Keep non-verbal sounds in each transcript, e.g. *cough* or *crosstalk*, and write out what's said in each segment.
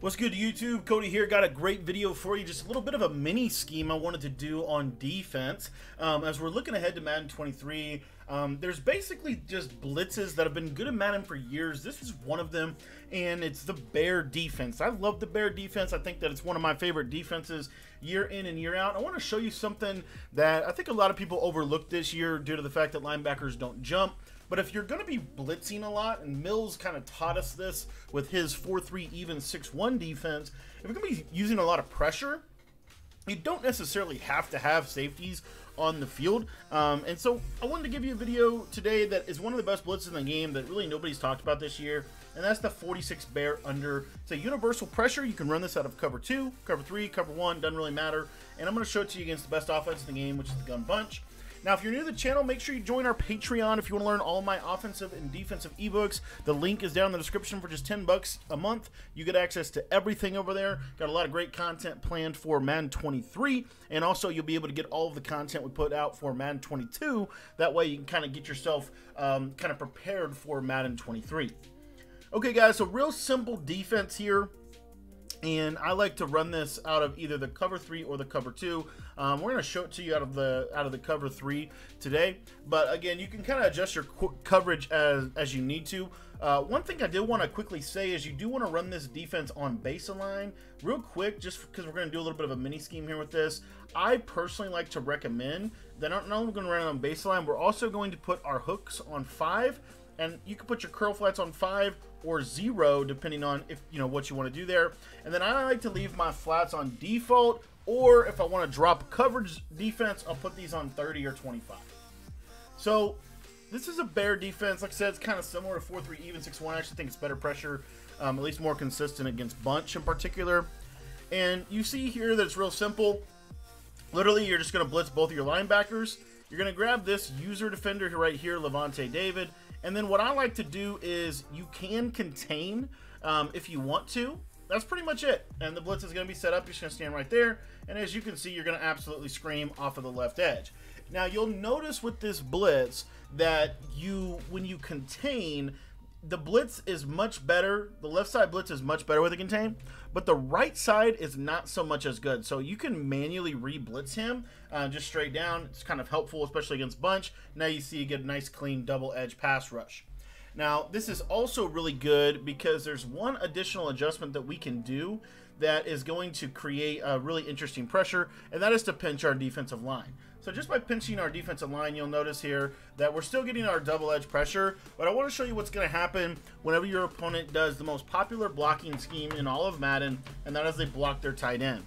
What's good YouTube? Cody here. Got a great video for you. Just a little bit of a mini scheme I wanted to do on defense. Um, as we're looking ahead to Madden 23, um, there's basically just blitzes that have been good in Madden for years. This is one of them, and it's the Bear defense. I love the Bear defense. I think that it's one of my favorite defenses year in and year out. I want to show you something that I think a lot of people overlooked this year due to the fact that linebackers don't jump. But if you're going to be blitzing a lot, and Mills kind of taught us this with his 4-3 even 6-1 defense, if you're going to be using a lot of pressure, you don't necessarily have to have safeties on the field. Um, and so I wanted to give you a video today that is one of the best blitzes in the game that really nobody's talked about this year. And that's the 46 bear under. It's a universal pressure. You can run this out of cover two, cover three, cover one, doesn't really matter. And I'm going to show it to you against the best offense in the game, which is the gun bunch. Now, if you're new to the channel, make sure you join our Patreon if you want to learn all my offensive and defensive ebooks. The link is down in the description for just 10 bucks a month. You get access to everything over there. Got a lot of great content planned for Madden 23, and also you'll be able to get all of the content we put out for Madden 22. That way you can kind of get yourself um, kind of prepared for Madden 23. Okay, guys, so real simple defense here and I like to run this out of either the cover three or the cover two. Um, we're going to show it to you out of the out of the cover three today, but again, you can kind of adjust your coverage as as you need to. Uh, one thing I did want to quickly say is you do want to run this defense on baseline real quick, just because we're going to do a little bit of a mini scheme here with this. I personally like to recommend that not only going to run it on baseline, we're also going to put our hooks on five and you can put your curl flats on five or zero depending on if you know what you want to do there. And then I like to leave my flats on default or if I want to drop coverage defense I'll put these on 30 or 25 so this is a bear defense. Like I said it's kind of similar to 4-3 even 6-1 I actually think it's better pressure um, at least more consistent against bunch in particular. And you see here that it's real simple. Literally you're just going to blitz both of your linebackers. You're going to grab this user defender right here Lavonte David and then what I like to do is you can contain um, if you want to. That's pretty much it. And the blitz is going to be set up. You're just going to stand right there. And as you can see, you're going to absolutely scream off of the left edge. Now, you'll notice with this blitz that you, when you contain, the blitz is much better. The left side blitz is much better with a contain, but the right side is not so much as good. So you can manually re-blitz him uh, just straight down. It's kind of helpful, especially against bunch. Now you see you get a nice clean double edge pass rush. Now this is also really good because there's one additional adjustment that we can do that is going to create a really interesting pressure, and that is to pinch our defensive line. So just by pinching our defensive line, you'll notice here that we're still getting our double edge pressure, but I want to show you what's going to happen whenever your opponent does the most popular blocking scheme in all of Madden, and that is they block their tight end.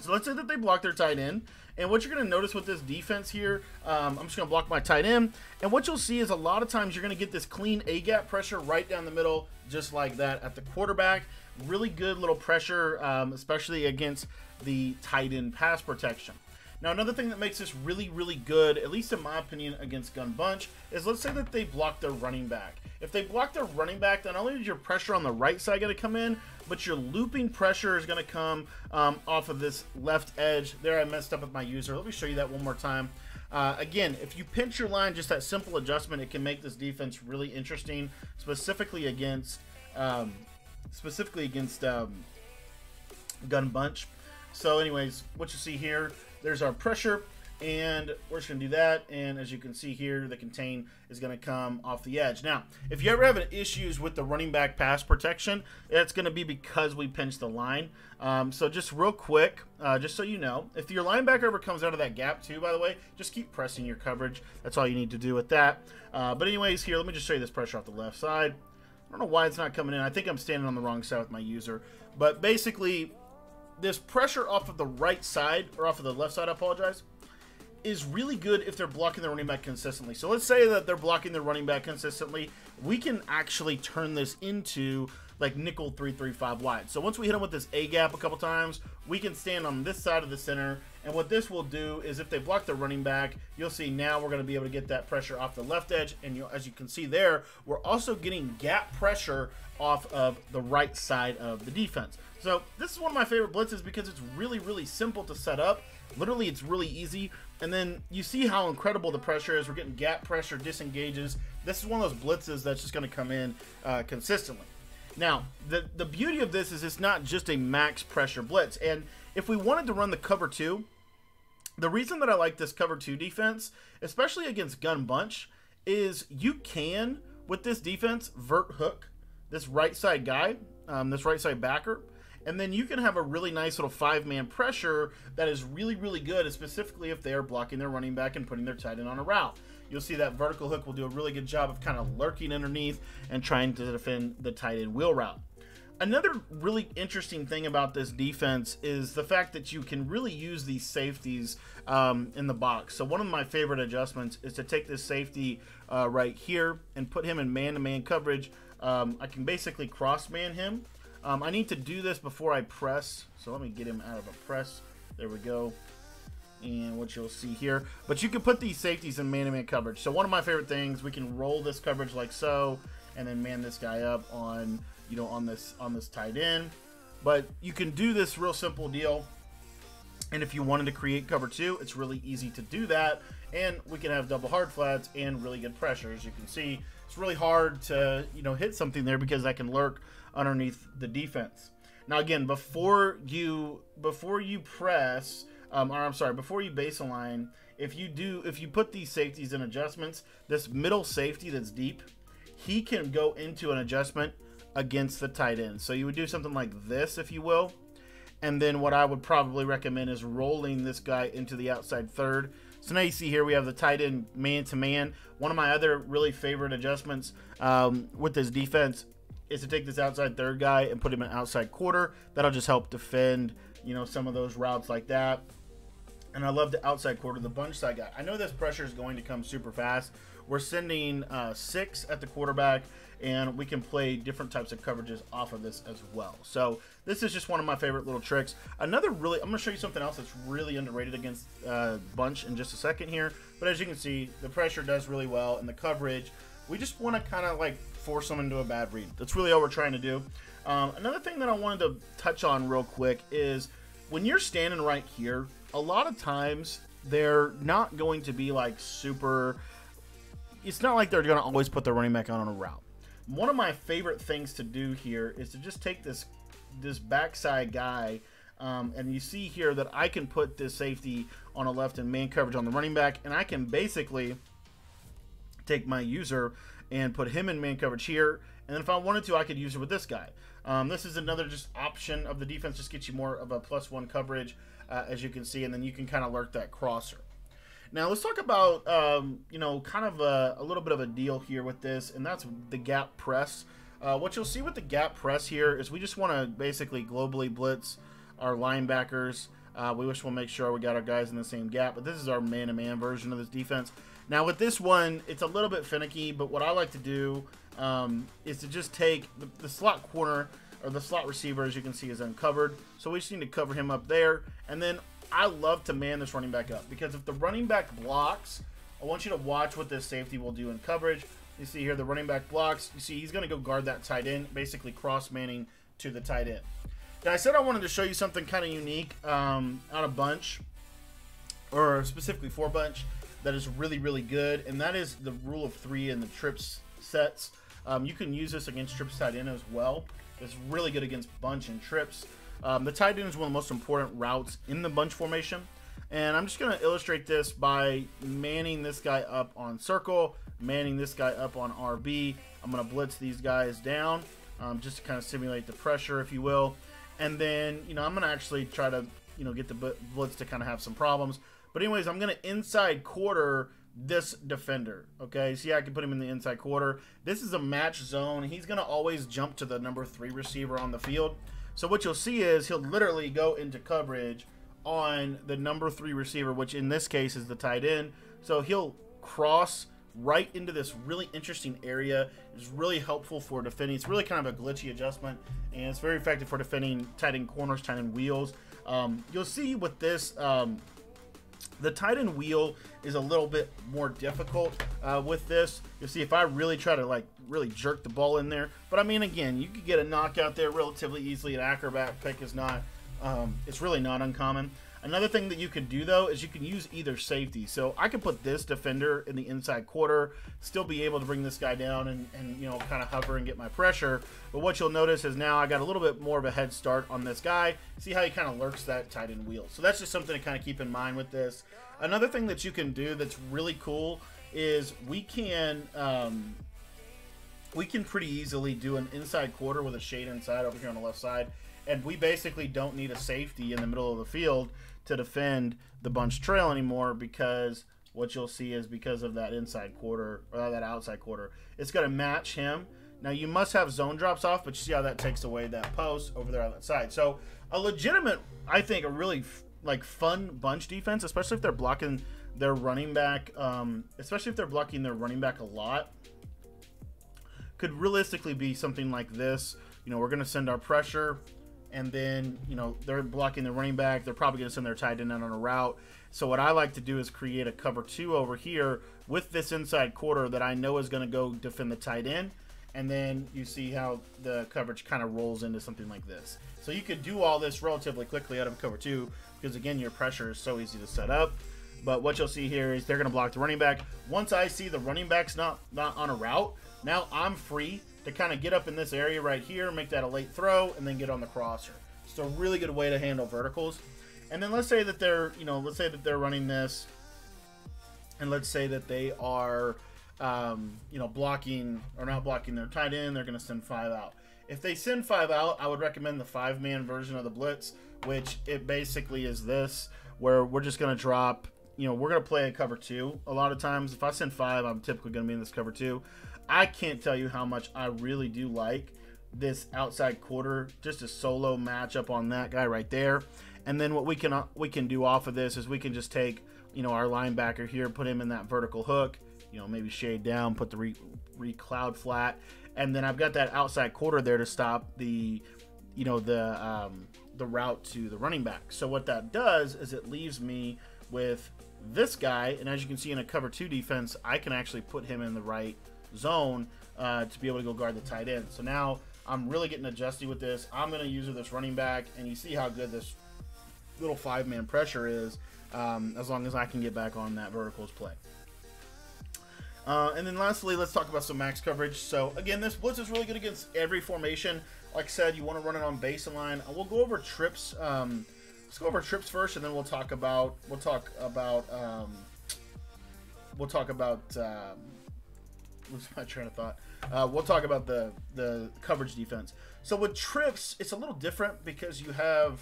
So let's say that they block their tight end, and what you're going to notice with this defense here, um, I'm just going to block my tight end. And what you'll see is a lot of times you're going to get this clean A-gap pressure right down the middle, just like that at the quarterback. Really good little pressure, um, especially against the tight end pass protection. Now, another thing that makes this really, really good, at least in my opinion, against Gun Bunch, is let's say that they block their running back. If they block their running back, not only is your pressure on the right side going to come in, but your looping pressure is going to come um, off of this left edge. There, I messed up with my user. Let me show you that one more time. Uh, again, if you pinch your line, just that simple adjustment, it can make this defense really interesting, specifically against um, specifically against um, Gun Bunch. So anyways, what you see here, there's our pressure and we're just going to do that and as you can see here the contain is going to come off the edge. Now if you ever have issues with the running back pass protection it's going to be because we pinched the line. Um, so just real quick uh, just so you know if your linebacker ever comes out of that gap too by the way just keep pressing your coverage. That's all you need to do with that. Uh, but anyways here let me just show you this pressure off the left side. I don't know why it's not coming in. I think I'm standing on the wrong side with my user. But basically this pressure off of the right side, or off of the left side, I apologize, is really good if they're blocking the running back consistently. So let's say that they're blocking the running back consistently. We can actually turn this into like nickel 335 wide. So once we hit them with this A gap a couple times, we can stand on this side of the center. And what this will do is if they block the running back, you'll see now we're going to be able to get that pressure off the left edge. And you, as you can see there, we're also getting gap pressure off of the right side of the defense. So this is one of my favorite blitzes because it's really, really simple to set up. Literally, it's really easy. And then you see how incredible the pressure is. We're getting gap pressure, disengages. This is one of those blitzes that's just going to come in uh, consistently. Now, the, the beauty of this is it's not just a max pressure blitz. And if we wanted to run the cover two, the reason that I like this cover two defense, especially against gun bunch, is you can, with this defense, vert hook this right side guy, um, this right side backer, and then you can have a really nice little five man pressure that is really, really good, specifically if they are blocking their running back and putting their tight end on a route. You'll see that vertical hook will do a really good job of kind of lurking underneath and trying to defend the tight end wheel route. Another really interesting thing about this defense is the fact that you can really use these safeties um, in the box. So one of my favorite adjustments is to take this safety uh, right here and put him in man-to-man -man coverage. Um, I can basically cross-man him. Um, I need to do this before I press, so let me get him out of a press. There we go and what you'll see here. But you can put these safeties in man-to-man -man coverage. So one of my favorite things, we can roll this coverage like so, and then man this guy up on, you know, on this on this tight end. But you can do this real simple deal. And if you wanted to create cover two, it's really easy to do that. And we can have double hard flats and really good pressure. As you can see, it's really hard to, you know, hit something there because I can lurk underneath the defense. Now again, before you before you press, um, or I'm sorry, before you baseline, if you do, if you put these safeties in adjustments, this middle safety that's deep, he can go into an adjustment against the tight end. So you would do something like this, if you will. And then what I would probably recommend is rolling this guy into the outside third. So now you see here we have the tight end man to man. One of my other really favorite adjustments um, with this defense is to take this outside third guy and put him in outside quarter. That'll just help defend, you know, some of those routes like that and I love the outside quarter, the bunch side guy. I know this pressure is going to come super fast. We're sending uh, six at the quarterback, and we can play different types of coverages off of this as well. So this is just one of my favorite little tricks. Another really, I'm going to show you something else that's really underrated against uh, bunch in just a second here. But as you can see, the pressure does really well, and the coverage, we just want to kind of like force them into a bad read. That's really all we're trying to do. Um, another thing that I wanted to touch on real quick is when you're standing right here, a lot of times they're not going to be like super. It's not like they're going to always put their running back on on a route. One of my favorite things to do here is to just take this this backside guy, um, and you see here that I can put this safety on a left and man coverage on the running back, and I can basically take my user and put him in man coverage here. And then if I wanted to, I could use it with this guy. Um, this is another just option of the defense, just gets you more of a plus one coverage uh, as you can see, and then you can kind of lurk that crosser. Now let's talk about um, you know kind of a, a, little bit of a deal here with this, and that's the gap press. Uh, what you'll see with the gap press here is we just want to basically globally blitz our linebackers. Uh, we wish we'll make sure we got our guys in the same gap, but this is our man-to-man -man version of this defense. Now with this one, it's a little bit finicky, but what I like to do um, is to just take the, the slot corner or the slot receiver, as you can see, is uncovered. So we just need to cover him up there. And then I love to man this running back up because if the running back blocks, I want you to watch what this safety will do in coverage. You see here the running back blocks. You see he's going to go guard that tight end, basically cross manning to the tight end. Now I said I wanted to show you something kind of unique um, on a bunch, or specifically for bunch, that is really really good, and that is the rule of three and the trips sets. Um, you can use this against trips tight end as well. It's really good against bunch and trips. Um, the tight end is one of the most important routes in the bunch formation. And I'm just going to illustrate this by manning this guy up on circle, manning this guy up on RB. I'm going to blitz these guys down um, just to kind of simulate the pressure, if you will. And then, you know, I'm going to actually try to, you know, get the blitz to kind of have some problems. But anyways, I'm going to inside quarter this defender. Okay, see, I can put him in the inside quarter. This is a match zone. He's going to always jump to the number three receiver on the field. So what you'll see is he'll literally go into coverage on the number three receiver, which in this case is the tight end. So he'll cross right into this really interesting area. It's really helpful for defending. It's really kind of a glitchy adjustment, and it's very effective for defending tight end corners, tight end wheels. Um, you'll see with this um, the tight end wheel is a little bit more difficult uh, with this. You'll see if I really try to like really jerk the ball in there. But I mean, again, you could get a knockout there relatively easily. An acrobat pick is not, um, it's really not uncommon. Another thing that you can do though is you can use either safety. So I can put this defender in the inside quarter, still be able to bring this guy down and, and you know kind of hover and get my pressure. But what you'll notice is now I got a little bit more of a head start on this guy. See how he kind of lurks that tight end wheel. So that's just something to kind of keep in mind with this. Another thing that you can do that's really cool is we can um, we can pretty easily do an inside quarter with a shade inside over here on the left side and we basically don't need a safety in the middle of the field to defend the bunch trail anymore because what you'll see is because of that inside quarter or that outside quarter, it's going to match him. Now you must have zone drops off, but you see how that takes away that post over there on that side. So a legitimate, I think, a really like fun bunch defense, especially if they're blocking their running back, um, especially if they're blocking their running back a lot, could realistically be something like this. You know, we're going to send our pressure and then you know they're blocking the running back. They're probably going to send their tight end out on a route. So what I like to do is create a cover two over here with this inside quarter that I know is going to go defend the tight end, and then you see how the coverage kind of rolls into something like this. So you could do all this relatively quickly out of cover two because again your pressure is so easy to set up. But what you'll see here is they're going to block the running back. Once I see the running back's not not on a route, now I'm free to kind of get up in this area right here, make that a late throw, and then get on the crosser. It's a really good way to handle verticals. And then let's say that they're, you know, let's say that they're running this, and let's say that they are, um, you know, blocking or not blocking their tight end. They're going to send five out. If they send five out, I would recommend the five-man version of the blitz, which it basically is this, where we're just going to drop. You know, we're going to play a cover two a lot of times. If I send five, I'm typically going to be in this cover two. I can't tell you how much I really do like this outside quarter, just a solo matchup on that guy right there. And then what we can uh, we can do off of this is we can just take you know our linebacker here, put him in that vertical hook, you know maybe shade down, put the re, re cloud flat, and then I've got that outside quarter there to stop the you know the um, the route to the running back. So what that does is it leaves me with this guy, and as you can see in a cover two defense, I can actually put him in the right zone uh, to be able to go guard the tight end. So now I'm really getting adjusted with this. I'm going to use this running back, and you see how good this little five-man pressure is um, as long as I can get back on that verticals play. Uh, and then lastly, let's talk about some max coverage. So again, this blitz is really good against every formation. Like I said, you want to run it on base line. We'll go over trips. Um, let's go over trips first, and then we'll talk about we'll talk about um, we'll talk about um, lose my train of thought. Uh, we'll talk about the the coverage defense. So with trips, it's a little different because you have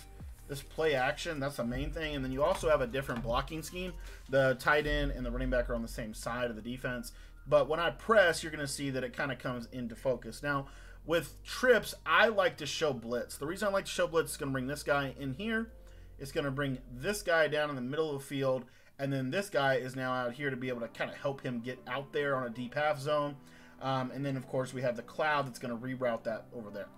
this play action. That's the main thing, and then you also have a different blocking scheme. The tight end and the running back are on the same side of the defense. But when I press, you're going to see that it kind of comes into focus. Now, with trips, I like to show blitz. The reason I like to show blitz is going to bring this guy in here. It's going to bring this guy down in the middle of the field and then this guy is now out here to be able to kind of help him get out there on a deep half zone. Um, and then, of course, we have the cloud that's going to reroute that over there.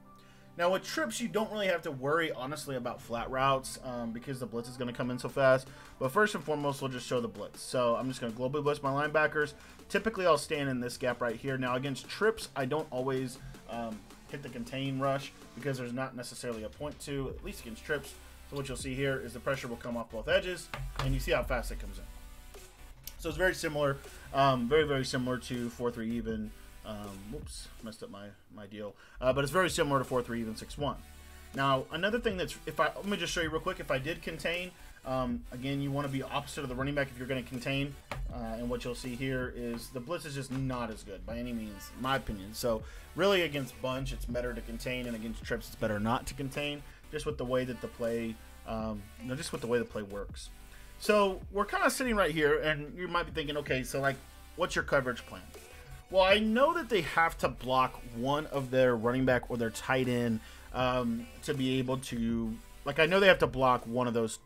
Now, with trips, you don't really have to worry, honestly, about flat routes um, because the blitz is going to come in so fast. But first and foremost, we'll just show the blitz. So I'm just going to globally blitz my linebackers. Typically, I'll stand in this gap right here. Now, against trips, I don't always um, hit the contain rush because there's not necessarily a point to, at least against trips. So what you'll see here is the pressure will come off both edges, and you see how fast it comes in. So it's very similar, um, very, very similar to 4-3 even. Um, whoops, messed up my, my deal. Uh, but it's very similar to 4-3 even 6-1. Now, another thing that's, if I, let me just show you real quick, if I did contain, um, again, you want to be opposite of the running back if you're going to contain. Uh, and what you'll see here is the blitz is just not as good by any means, in my opinion. So really against bunch, it's better to contain, and against trips, it's better not to contain just with the way that the play, um, you know, just with the way the play works. So we're kind of sitting right here, and you might be thinking, okay, so like, what's your coverage plan? Well, I know that they have to block one of their running back or their tight end um, to be able to, like, I know they have to block one of those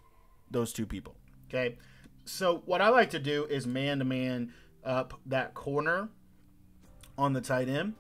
those two people. Okay, so what I like to do is man to man up that corner on the tight end,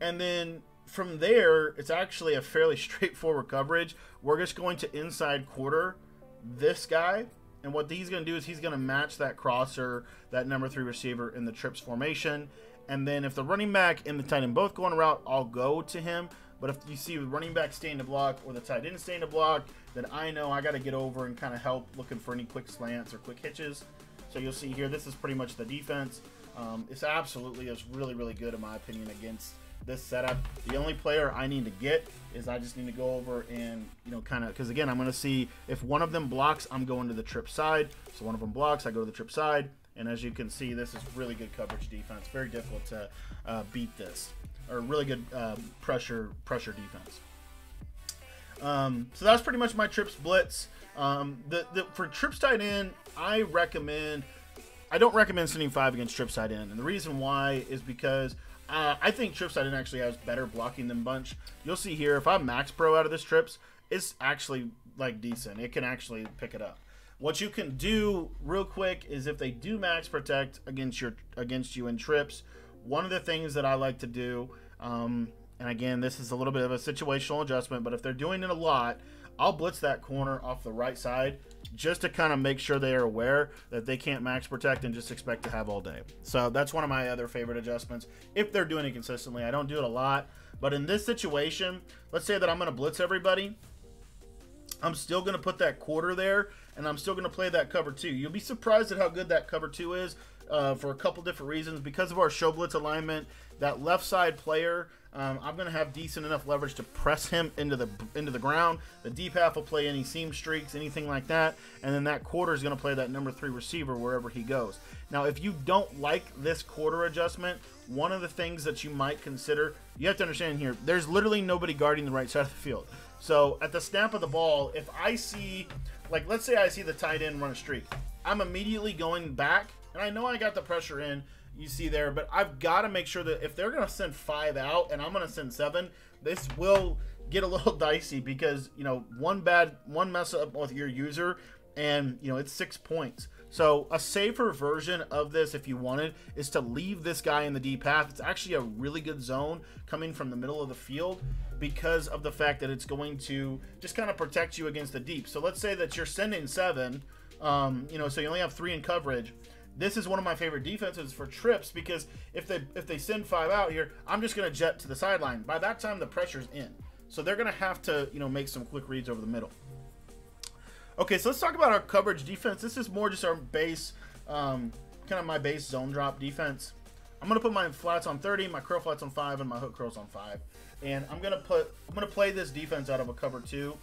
and then from there, it's actually a fairly *laughs* straightforward coverage. We're just going to inside quarter this guy. And what he's going to do is he's going to match that crosser, that number three receiver in the trips formation. And then if the running back and the tight end both go on a route, I'll go to him. But if you see the running back staying to block or the tight end staying to block, then I know I got to get over and kind of help looking for any quick slants or quick hitches. So you'll see here, this is pretty much the defense. Um, it's absolutely is really, really good in my opinion against this setup. The only player I need to get is I just need to go over and, you know, kind of, because again, I'm going to see if one of them blocks, I'm going to the trip side. So one of them blocks, I go to the trip side. And as you can see, this is really good coverage defense. Very difficult to uh, beat this, or really good uh, pressure pressure defense. Um, so that's pretty much my trips blitz. Um, the, the for trips tight end, I recommend. I don't recommend sending five against trips tight end, and the reason why is because uh, I think trips tight end actually has better blocking than bunch. You'll see here if I'm max pro out of this trips, it's actually like decent. It can actually pick it up. What you can do real quick is if they do max protect against your against you in trips, one of the things that I like to do, um, and again, this is a little bit of a situational adjustment, but if they're doing it a lot, I'll blitz that corner off the right side just to kind of make sure they are aware that they can't max protect and just expect to have all day. So that's one of my other favorite adjustments if they're doing it consistently. I don't do it a lot, but in this situation, let's say that I'm going to blitz everybody. I'm still going to put that quarter there, and I'm still going to play that cover two. You'll be surprised at how good that cover two is uh, for a couple different reasons. Because of our show blitz alignment, that left side player, um, I'm going to have decent enough leverage to press him into the into the ground. The deep half will play any seam streaks, anything like that, and then that quarter is going to play that number three receiver wherever he goes. Now, if you don't like this quarter adjustment, one of the things that you might consider, you have to understand here, there's literally nobody guarding the right side of the field. So at the snap of the ball, if I see, like, let's say I see the tight end run a streak, I'm immediately going back, and I know I got the pressure in, you see there, but I've got to make sure that if they're going to send five out and I'm going to send seven, this will get a little *laughs* dicey because, you know, one bad, one mess up with your user, and, you know, it's six points. So a safer version of this, if you wanted, is to leave this guy in the deep path. It's actually a really good zone coming from the middle of the field because of the fact that it's going to just kind of protect you against the deep. So let's say that you're sending seven, um, you know, so you only have three in coverage. This is one of my favorite defenses for trips because if they if they send five out here, I'm just going to jet to the sideline. By that time, the pressure's in. So they're going to have to, you know, make some quick reads over the middle. Okay, so let's talk about our coverage defense. This is more just our base, um, kind of my base zone drop defense. I'm gonna put my flats on 30, my curl flats on five, and my hook curls on five. And I'm gonna put, I'm gonna play this defense out of a cover two.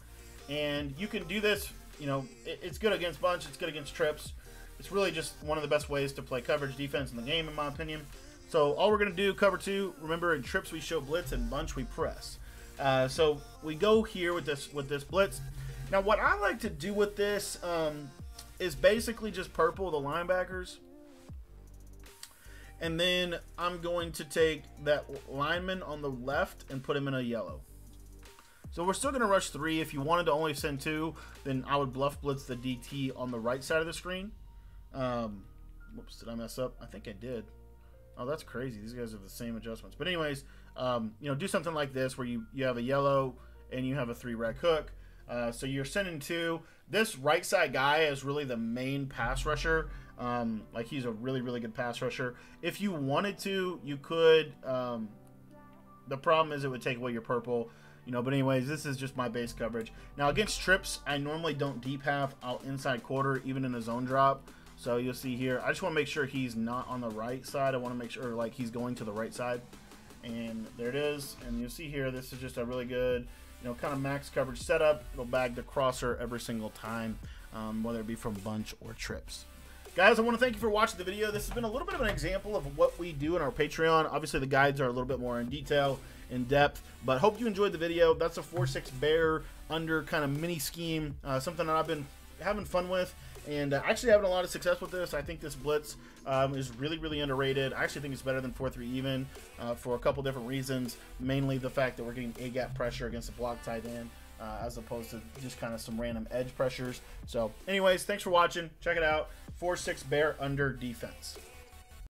And you can do this, you know, it, it's good against bunch, it's good against trips. It's really just one of the best ways to play coverage defense in the game, in my opinion. So all we're gonna do, cover two. Remember, in trips we show blitz, and bunch we press. Uh, so we go here with this with this blitz. Now, what I like to do with this um, is basically just purple the linebackers. And then I'm going to take that lineman on the left and put him in a yellow. So we're still going to rush three. If you wanted to only send two, then I would bluff blitz the DT on the right side of the screen. Um, whoops, did I mess up? I think I did. Oh, that's crazy. These guys have the same adjustments. But anyways, um, you know, do something like this where you, you have a yellow and you have a three red hook. Uh, so you're sending two. This right side guy is really the main pass rusher. Um, like he's a really, really good pass rusher. If you wanted to, you could. Um, the problem is it would take away your purple. You know, but anyways, this is just my base coverage. Now against trips, I normally don't deep half out inside quarter, even in a zone drop. So you'll see here, I just want to make sure he's not on the right side. I want to make sure like he's going to the right side. And there it is. And you'll see here, this is just a really good you know, kind of max coverage setup. It'll bag the crosser every single time, um, whether it be from bunch or trips. Guys, I want to thank you for watching the video. This has been a little bit of an example of what we do in our Patreon. Obviously, the guides are a little bit more in detail, in depth, but hope you enjoyed the video. That's a 4-6 bear under kind of mini scheme, uh, something that I've been having fun with and uh, actually having a lot of success with this. I think this blitz um, is really, really underrated. I actually think it's better than 4-3 even uh, for a couple different reasons. Mainly the fact that we're getting A-gap pressure against a block tight end uh, as opposed to just kind of some random edge pressures. So anyways, thanks for watching. Check it out. 4-6 bear under defense.